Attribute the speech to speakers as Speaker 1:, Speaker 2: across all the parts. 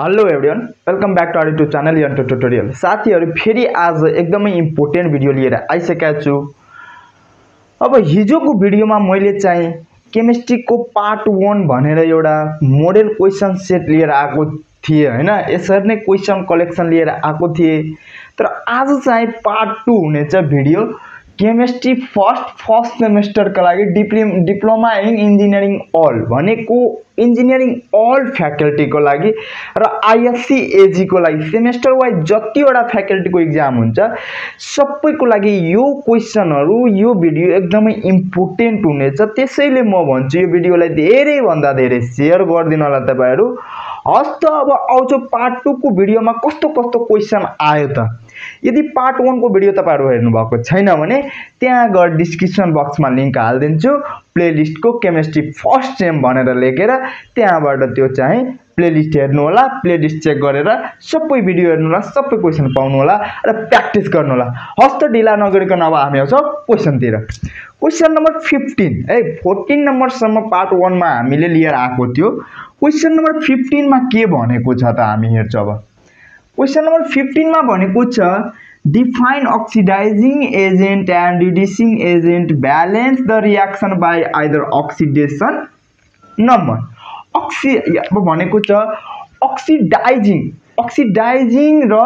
Speaker 1: Hello everyone welcome back to our YouTube channel यन्टर tutorial साथीहरू फेरि आज एकदमै इम्पोर्टेन्ट भिडियो लिएर आइसकेका छु। अब हिजोको भिडियोमा मैले चाहिँ केमिस्ट्रीको पार्ट वान भनेर एउटा मोडल क्वेसन सेट लिएर आएको थिएँ होइन? यसरी नै क्वेसन कलेक्सन लिएर आएको थिएँ। तर आज चाहिँ पार्ट टू हुनेछ भिडियो केमिस्ट्री फर्स्ट फर्स्ट सेमेस्टरका लागि डिप्लि डिप्लोमा इन इन्जिनियरिङ अल भनेको इन्जिनियरिङ अल फ्याकल्टीको लागि र आइएससी एजीको लागि सेमेस्टर वाइज जतिवटा फ्याकल्टीको इक्जाम हुन्छ सबैको लागि यो क्वेसनहरू यो भिडियो एकदमै इम्पोर्टेन्ट हुनेछ त्यसैले म भन्छु यो भिडियोलाई धेरैभन्दा धेरै सेयर गरिदिनु होला तपाईँहरू हस् अब आउँछ पार्ट टूको भिडियोमा कस्तो कस्तो क्वेसन आयो त यदि पार्ट वानको भिडियो तपाईँहरू हेर्नुभएको छैन भने त्यहाँ गएर डिस्क्रिप्सन बक्समा लिङ्क हालिदिन्छु। प्लेलिस्टको केमिस्ट्री फर्स्ट सेम भनेर लेखेर त्यहाँबाट त्यो चाहिँ प्लेलिस्ट हेर्नु होला प्लेलिस्ट चेक गरेर सबै भिडियो हेर्नु होला सबै क्वेसन पाउनु होला र प्र्याक्टिस गर्नु होला हस्त ढिला नगरिकन अब हामी आउँछौँ क्वेसनतिर क्वेसन नम्बर फिफ्टिन है फोर्टिन नम्बरसम्म पार्ट वानमा हामीले लिएर आएको थियो। क्वेसन नम्बर फिफ्टिनमा के भनेको छ त हामी हेर्छौँ अब। क्वेसन नम्बर फिफ्टिनमा भनेको छ define oxidising agent and reducing agent balance the reaction by either oxidation number अक्सि अब भनेको छ अक्सिडाइजिङ अक्सिडाइजिङ र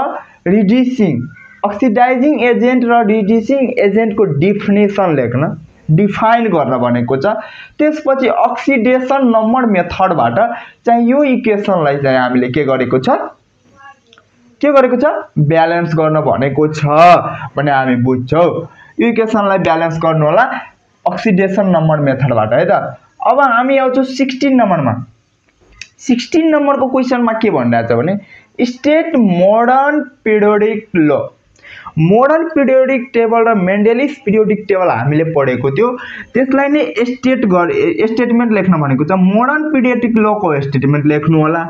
Speaker 1: रिड्युसिङ अक्सिडाइजिङ एजेन्ट र रिड्युसिङ एजेन्टको डिफिनेसन लेख्न डिफाइन गर्न भनेको छ। त्यसपछि अक्सिडेसन नम्बर मेथडबाट चाहिँ यो इक्वेसनलाई चाहिँ हामीले के गरेको छ के गरेको छ? ब्यालेन्स गर्न भनेको छ भने हामी बुझ्छौँ। यो इक्वेसनलाई ब्यालेन्स गर्नु होला अक्सिडेसन नम्बर मेथडबाट है त? अब हामी आउँछौँ सिक्सटिन नम्बरमा। सिक्सटिन नम्बरको क्वेसनमा के भनिरहेको छ भने स्टेट मोडर्न पिरियोडिक ल। मोडर्न पिरियोडिक टेबल र मेन्डेलिस पिरियोडिक टेबल हामीले पढेको थियो। त्यसलाई नै स्टेट गरे स्टेटमेन्ट लेख्न भनेको छ। मोडर्न पिरियोडिक लको स्टेटमेन्ट लेख्नु होला।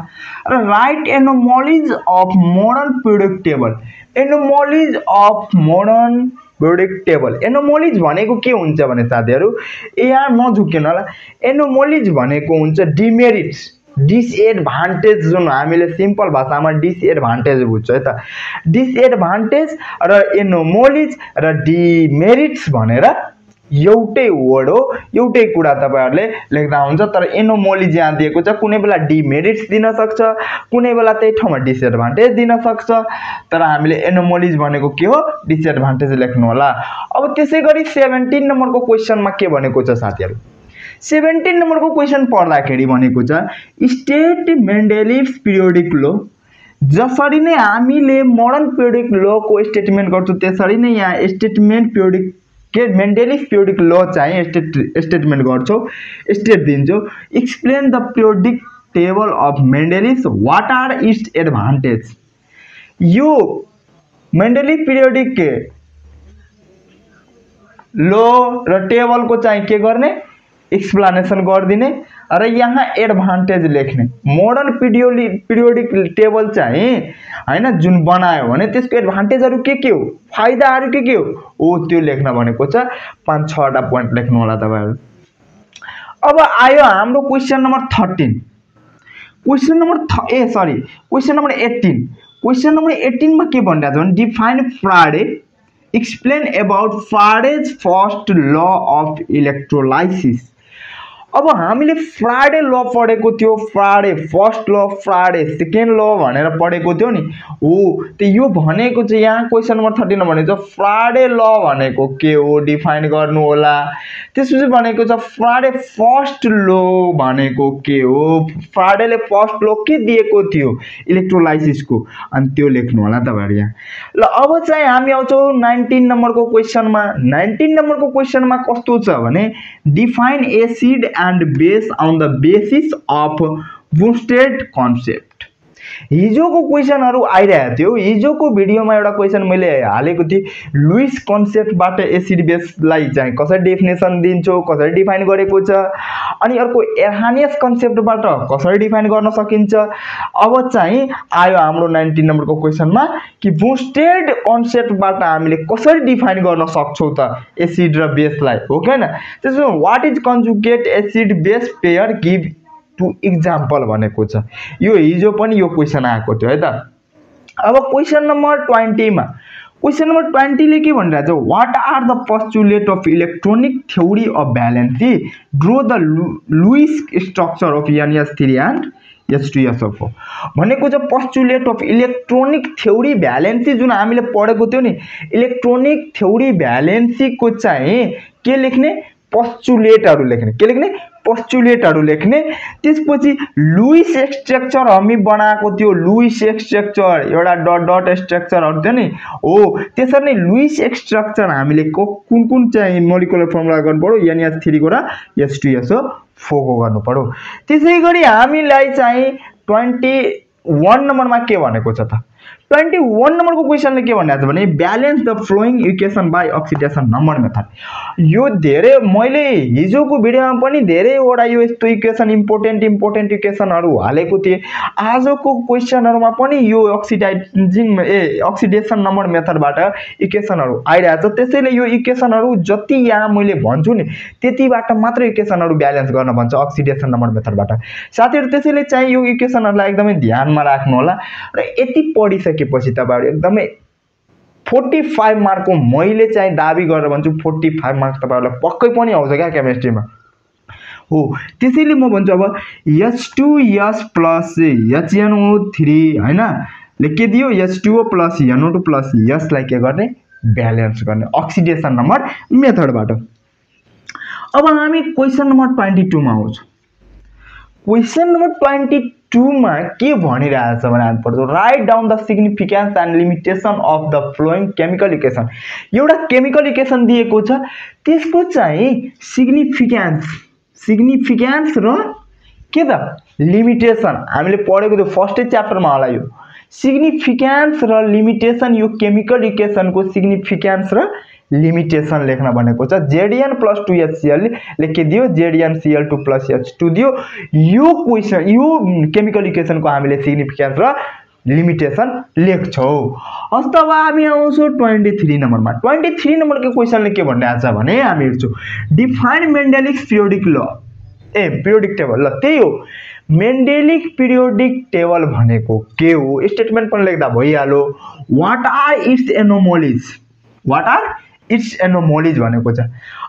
Speaker 1: र write anomalies of modern periodic table anomalies of modern periodic table anomalies भनेको के हुन्छ भने साथीहरू? यहाँ नझुक्किनु होला। एनोमोलिज भनेको हुन्छ डिमेरिट्स डिसएडभान्टेज जुन हामीले सिम्पल भाषामा डिसएडभान्टेज बुझ्छ है त। डिसएडभान्टेज र एनोमोलिज र डिमेरिट्स भनेर एउटै वर्ड हो एउटै कुरा तपाईँहरूले लेख्दा हुन्छ तर एनोमोलिज यहाँ दिएको छ कुनै बेला डिमेरिट्स दिन सक्छ कुनै बेला त्यही ठाउँमा डिसएडभान्टेज दिन सक्छ। तर हामीले एनोमोलिज भनेको के हो? डिसएडभान्टेज लेख्नु होला। अब त्यसै गरी सेभेन्टिन नम्बरको क्वेसनमा के भनेको छ साथीहरू? सेभेन्टिन नम्बरको क्वेसन पढ्दाखेरि भनेको छ स्टेट मेन्डेलिभ्स पिरियोडिक लो जसरी नै हामीले मोडर्न पिरियोडिक लोको स्टेटमेन्ट गर्छौँ त्यसरी नै यहाँ स्टेटमेन्ट पिरियोडिक के मेन्डेलिभ पिरियोडिक ल चाहिँ स्टेट स्टेटमेन्ट गर्छौँ स्टेट दिन्छौँ। Explain the periodic table of Mendeleev's what are its advantage यो मेन्डेलिभ पिरियोडिक लो र टेबलको चाहिँ के गर्ने? एक्सप्लानेसन गरिदिने र यहाँ एडभान्टेज लेख्ने। मोडर्न पिरियोडि पिरियोडिक टेबल चाहिँ होइन जुन बनायो भने त्यसको एडभान्टेजहरू के के हो? फाइदाहरू के के हो? ओ त्यो लेख्न भनेको छ। पाँच छवटा पोइन्ट लेख्नु होला तपाईँहरू। अब आयो हाम्रो question number thirteen question number थ ए sorry question number eighteen question number एट्टिनमा के भनिरहेको छ भने define Faraday explain about Faraday's first law of electrolysis अब हामीले फ्राडे ल पढेको थियो फ्राडे फर्स्ट ल फ्राडे सेकेन्ड ल भनेर पढेको थियो नि। हो त्यो यो भनेको चाहिँ यहाँ क्वेसन नम्बर थर्टिनमा भनेको छ फ्राडे ल भनेको के हो? डिफाइन गर्नु होला। त्यसपछि भनेको छ फ्राडे फर्स्ट लो भनेको के हो? फ्राडेले फर्स्ट लो के दिएको थियो इलेक्ट्रोलाइसिसको? अनि त्यो लेख्नु होला तपाईँहरू यहाँ। ल अब चाहिँ हामी आउँछौँ नाइन्टिन नम्बरको क्वेसनमा नाइन्टिन नम्बरको क्वेसनमा कस्तो छ भने define acid and based on the basis of boosted concept. हिजोको क्वेसनहरू आइरहेको थियो। हिजोको भिडियोमा एउटा क्वेसन मैले हालेको थिएँ लुइस कन्सेप्टबाट एसिड बेसलाई चाहिँ कसरी डेफिनेसन दिन्छौ कसरी डिफाइन गरेको छ अनि अर्को एहानियस कन्सेप्टबाट कसरी डिफाइन गर्न सकिन्छ। अब चाहिँ आयो हाम्रो नाइन्टिन नम्बरको क्वेसनमा कि बुस्टेड कन्सेप्टबाट हामीले कसरी डिफाइन गर्न सक्छौँ त एसिड र बेसलाई हो कि होइन? त्यसमा what is conjugate acid base pair give to example भनेको छ। यो हिजो पनि यो क्वेसन आएको थियो है त? अब क्वेसन नम्बर ट्वेन्टीमा क्वेसन नम्बर ट्वेन्टीले के भनिरहेको छ what are the postulate of electronic theory of valency draw the Lewis structure of NS three and H two SF भनेको चाहिँ postulate of electronic theory valency जुन हामीले पढेको थियो नि इलेक्ट्रोनिक थ्योरी भ्यालेन्सीको चाहिँ के लेख्ने? पस्चुलेटहरू लेख्ने। के लेख्ने? पस्चुलेटहरू लेख्ने। त्यसपछि लुइस स्ट्रक्चर हामी बनाएको थियो। लुइस स्ट्रक्चर एउटा डट डट स्ट्रक्चरहरू थियो नि। हो त्यसरी नै लुइस स्ट्रक्चर हामीले कुन कुन चाहिँ मोलिकुलर फर्मुला पऱ्यो? एनएस थ्रीको र एस टु एसओ फोरको गर्नु पऱ्यो। त्यसै गरी हामीलाई चाहिँ ट्वेन्टी वान नम्बरमा के भनेको छ त? ट्वेन्टी वान नम्बरको क्वेसनले के भनिरहेको छ भने balance the flowing equation by oxidation number method यो धेरै मैले हिजोको भिडियोमा पनि धेरैवटा यो यस्तो इक्वेसन इम्पोर्टेन्ट इम्पोर्टेन्ट इक्वेसनहरू हालेको थिएँ। आजको क्वेसनहरूमा पनि यो अक्सिडाइजिङ ए अक्सिडेसन नम्बर मेथडबाट इक्वेसनहरू आइरहेको छ त्यसैले यो इक्वेसनहरू जति यहाँ मैले भन्छु नि त्यतिबाट मात्र इक्वेसनहरू ब्यालेन्स गर्न भन्छ अक्सिडेसन नम्बर मेथडबाट साथीहरू त्यसैले चाहिँ यो इक्वेसनहरूलाई एकदमै ध्यानमा राख्नु होला र यति पढिसके सकेपछि तपाईँहरू एकदमै फोर्टी फाइभ मार्कको मैले चाहिँ दाबी गरेर भन्छु फोर्टी फाइभ मार्क्स तपाईँहरूलाई पक्कै पनि आउँछ क्या केमिस्ट्रीमा। हो त्यसैले म भन्छु अब H two S plus HNO three होइन? के दियो? H two O plus NO two plus यसलाई के गर्ने? ब्यालेन्स गर्ने। अक्सिडेसन नम्बर मेथडबाट। अब हामी क्वेसन नम्बर ट्वेन्टी टूमा आउँछौँ। क्वेसन नम्बर ट्वेन्टी टूमा के भनिरहेछ भने पर्छ write down the significance and limitation of the flowing chemical equation एउटा केमिकल इक्वेसन दिएको छ त्यसको चाहिँ सिग्निफिकेन्स सिग्निफिकेन्स र के त लिमिटेसन हामीले पढेको थियो फर्स्टै च्याप्टरमा होला यो। सिग्निफिकेन्स र लिमिटेसन यो केमिकल इक्वेसनको सिग्निफिकेन्स र लिमिटेसन लेख्न भनेको छ। जेडिएन plus two HCl लेखिदियो। ZN CL two plus H two दियो। यो क्वेसन यो केमिकल इक्वेसनको हामीले सिग्निफिकेन्स र लिमिटेसन लेख्छौँ। हस् अब हामी आउँछौँ ट्वेन्टी थ्री नम्बरमा। ट्वेन्टी थ्री नम्बरको क्वेसनले के भनिरहेको छ भने हामी हेर्छौँ। डिफाइन मेन्डेलिक पिरियोडिक ल ए पिरियोडिक टेबल ल त्यही हो। मेन्डेलिक पिरियोडिक टेबल भनेको के हो? स्टेटमेन्ट पनि लेख्दा भइहाल्यो। What are its anomalies what are its anomalies भनेको छ।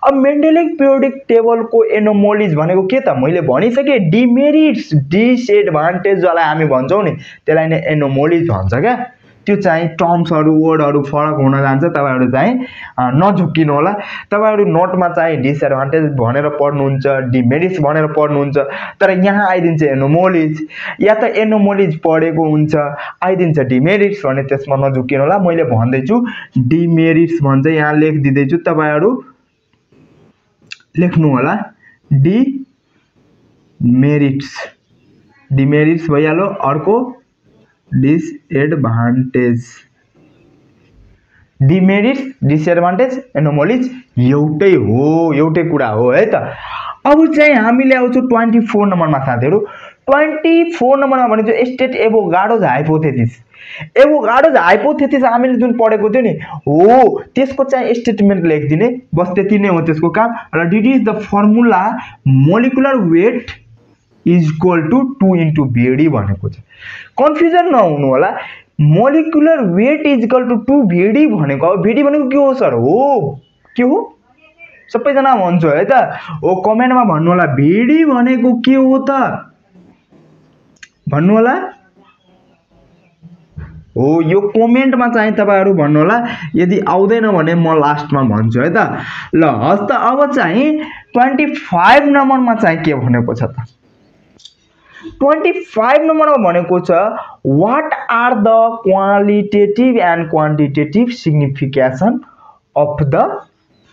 Speaker 1: अब मेन्डेलिक पिरियोडिक टेबलको एनोमोलिज भनेको के त? मैले भनिसकेँ डिमेरिट्स डिसएडभान्टेज जसलाई हामी भन्छौँ नि त्यसलाई नै एनोमोलिज भन्छ क्या। त्यो चाहिँ टर्म्सहरू वर्डहरू फरक हुन जान्छ तपाईँहरू चाहिँ नझुक्किनु होला। तपाईँहरू नोटमा चाहिँ डिसएडभान्टेज भनेर पढ्नुहुन्छ डिमेरिट्स भनेर पढ्नुहुन्छ तर यहाँ आइदिन्छ एनोमोलिज या त एनोमोलिज पढेको हुन्छ आइदिन्छ डिमेरिट्स भने त्यसमा नझुक्किनु होला। मैले भन्दैछु डिमेरिट्स भन्छ यहाँ लेखिदिँदैछु तपाईँहरू लेख्नु होला। डि मेरिट्स डिमेरिट्स भइहाल्यो। अर्को डिसएडभान्टेज डिमेरिट्स डिसएडभान्टेज एनोमोलिज एउटै हो एउटै कुरा हो है त? अब चाहिँ हामीले आउँछौँ ट्वेन्टी फोर नम्बरमा साथीहरू। ट्वेन्टी फोर नम्बरमा भनेको स्टेट एबो गाडोज हाइपोथेसिस एबो गाडोज हाइपोथेसिस हामीले जुन पढेको थियो नि हो त्यसको चाहिँ स्टेटमेन्ट लेखिदिने। बस त्यति नै हो त्यसको काम। र did is the formula molecular weight equal to two into VD भनेको छ। कन्फ्युजन नहुनु होला। Molecular weight is equal to two VD भनेको। अब भिडी भनेको के हो सर हो। के हो? सबैजना भन्छु है त। हो कमेन्टमा भन्नु होला। भिडी भनेको के हो त? भन्नु होला। हो यो कमेन्टमा चाहिँ तपाईँहरू भन्नु होला। यदि आउँदैन भने म लास्टमा भन्छु है त। ल हस् त अब चाहिँ ट्वेन्टी फाइभ नम्बरमा चाहिँ के भनेको छ त? ट्वेन्टी फाइभ नम्बरमा भनेको छ what are the qualitative and quantitative signification of the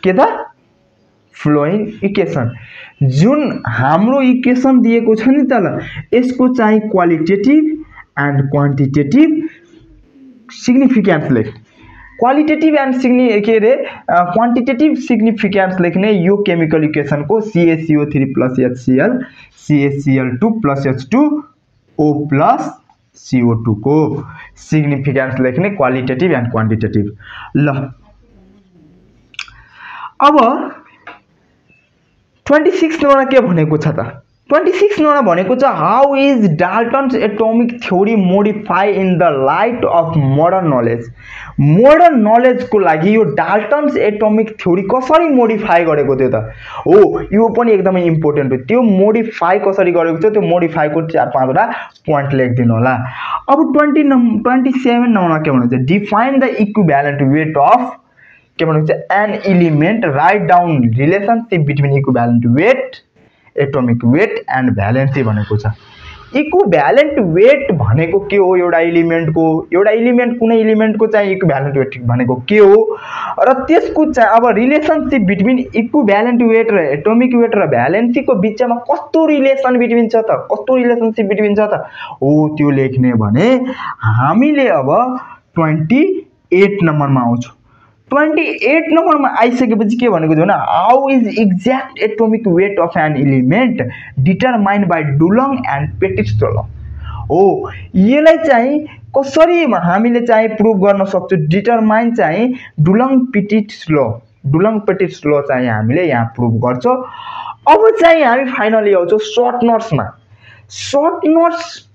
Speaker 1: के त? फ्लोइङ इक्वेसन जुन हाम्रो इक्वेसन दिएको छ नि त ल यसको चाहिँ क्वालिटेटिभ एन्ड क्वान्टिटेटिभ सिग्निफिकेन्स लेख क्वालिटेटिभ एन्ड सिग्नि के अरे क्वान्टिटेटिभ सिग्निफिकेन्स लेख्ने यो chemical इक्वेसनको CaCO three plus HCl CaCl two plus H two O plus CO टूको significance लेख्ने क्वालिटेटिभ एन्ड क्वान्टिटेटिभ ल। अब ट्वेन्टी सिक्स नम्बरमा के भनेको छ त? ट्वेन्टी सिक्स नम्बर भनेको छ how is Dalton's atomic theory modify in the light of modern knowledge modern नलेजको लागि यो डाल्टन्स एटोमिक थ्योरी कसरी मोडिफाई गरेको थियो त? हो यो पनि एकदमै इम्पोर्टेन्ट हो। त्यो मोडिफाई कसरी गरेको थियो? त्यो मोडिफाईको चार पाँचवटा पोइन्ट लेखिदिनु होला। अब ट्वेन्टी नम् ट्वेन्टी सेभेन नम्बरमा के भन्नुहुन्छ define the equivalent weight of के भन्नुहुन्छ an element write down relationship between equivalent weight atomic weight and valency भनेको छ। इक्व भ्यालेन्ट वेट भनेको के हो एउटा इलिमेन्टको एउटा इलिमेन्ट कुनै इलिमेन्टको चाहिँ इक्व भ्यालेन्ट वेट भनेको के हो? र त्यसको चाहिँ अब relationship between equivalent weight र एटोमिक वेट र भ्यालेन्सीको बिचमा कस्तो रिलेसन बिट्विन छ त? कस्तो रिलेसनसिप बिट्विन छ त? हो त्यो लेख्ने भने हामीले अब ट्वेन्टी एट नम्बरमा आउँछौँ। ट्वेन्टी एट नम्बरमा आइसकेपछि के भनेको थियो भने how is exact atomic weight of an element determined by Dulong and पेटिस्टोल हो यसलाई चाहिँ कसरी हामीले चाहिँ प्रुभ गर्न सक्छौँ? डिटरमाइन चाहिँ डुलङ पिटिट्स ल डुलङ पेटिट्स ल चाहिँ हामीले यहाँ प्रुभ गर्छौँ। अब चाहिँ हामी फाइनली आउँछौँ सर्ट नट्समा सर्ट नट्स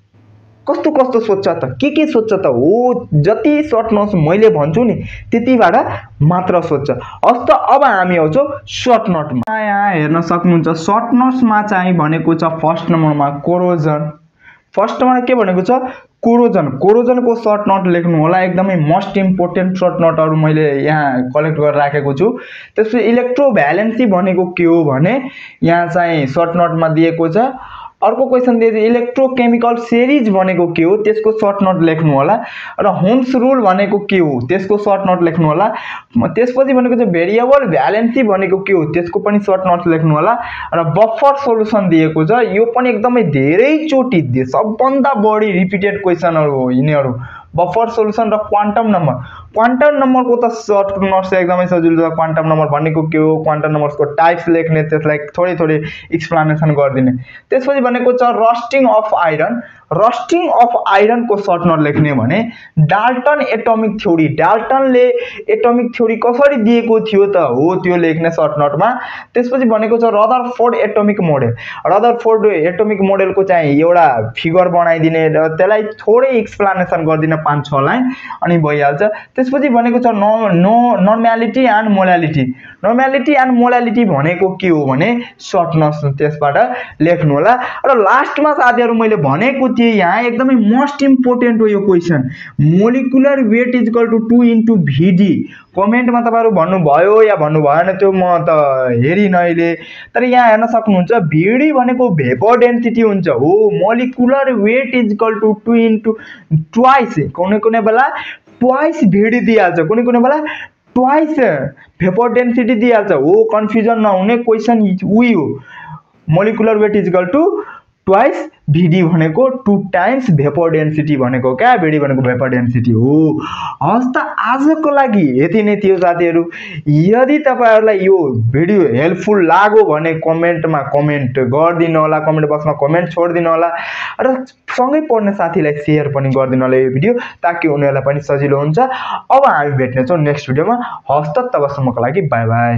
Speaker 1: कस्तो कस्तो सोध्छ त? के के सोध्छ त? हो जति सर्ट नोट्स मैले भन्छु नि त्यतिबाट मात्र सोध्छ हस् त अब हामी आउँछौँ सर्ट नोटमा यहाँ हेर्न सक्नुहुन्छ। सर्ट नोट्समा चाहिँ भनेको छ फर्स्ट नम्बरमा कोरोजन फर्स्ट नम्बरमा के भनेको छ? कोरोजन कोरोजनको सर्ट नट लेख्नु होला। एकदमै मोस्ट इम्पोर्टेन्ट सर्ट नटहरू मैले यहाँ कलेक्ट गरेर राखेको छु। त्यसपछि इलेक्ट्रो भ्यालेन्सी भनेको के हो भने यहाँ चाहिँ सर्ट नटमा दिएको छ। अर्को क्वेसन दिएछ इलेक्ट्रोकेमिकल सिरिज भनेको के हो? त्यसको सर्ट नोट लेख्नु होला। र होम्स रुल भनेको के हो? त्यसको सर्ट नोट लेख्नु होला। त्यसपछि भनेको चाहिँ भेरिएबल भ्यालेन्सी भनेको के हो? त्यसको पनि सर्ट नोट लेख्नु होला। र बफर सोल्युसन दिएको छ। यो पनि एकदमै धेरैचोटि सबभन्दा बढी रिपिटेड क्वेसनहरू हो यिनीहरू। बफर सोल्युसन र क्वान्टम नम्बर क्वान्टम नम्बरको त सर्ट नोट्स एकदमै सजिलो छ। क्वान्टम नम्बर भनेको के हो? क्वान्टम नम्बर्सको टाइप्स लेख्ने त्यसलाई थोरै थोरै एक्सप्लानेसन गरिदिने। त्यसपछि भनेको छ rusting of iron rusting of आइरनको short note लेख्ने भने डाल्टन एटोमिक थ्योरी डाल्टनले एटोमिक थ्योरी कसरी दिएको थियो त? हो त्यो लेख्ने सर्ट नोटमा त्यसपछि भनेको छ Rutherford atomic model Rutherford atomic मोडेलको चाहिँ एउटा फिगर बनाइदिने र त्यसलाई थोरै एक्सप्लानेसन गरिदिने पाँच लाइन अनि भइहाल्छ। त्यसपछि भनेको छ no normality and molality normality and molality भनेको के हो भने सर्ट नोट त्यसबाट लेख्नु होला। र लास्टमा साथीहरू मैले भनेको थिएँ यहाँ एकदमै मोस्ट इम्पोर्टेन्ट हो यो question molecular weight is equal to two into VD कमेन्टमा तपाईँहरू भन्नुभयो या भन्नु भएन त्यो म त हेरिनँ अहिले। तर यहाँ हेर्न सक्नुहुन्छ भिडी भनेको भेपर डेन्सिटी हुन्छ। हो molecular weight is equal to two into twice कुनै कुनै बेला ट्वाइस भिडी दिइहाल्छ कुनै कुनै बेला ट्वाइस भेपर डेन्सिटी दिइहाल्छ हो कन्फ्युजन नहुने क्वेसन उही हो molecular weight is equal to twice VD भनेको टु टाइम्स भेपर डेन्सिटी भनेको क्या भिडी भनेको भेपर डेन्सिटी हो? हस् त आजको लागि यति नै थियो साथीहरू। यदि तपाईँहरूलाई यो भिडियो हेल्पफुल लाग्यो भने कमेन्टमा कमेन्ट गरिदिनु होला कमेन्ट बक्समा कमेन्ट छोडिदिनु होला र सँगै पढ्ने साथीलाई सेयर पनि गरिदिनु होला यो भिडियो ताकि उनीहरूलाई पनि सजिलो हुन्छ। अब हामी भेट्नेछौँ नेक्स्ट भिडियोमा। हस् त तबसम्मको लागि बाई बाई।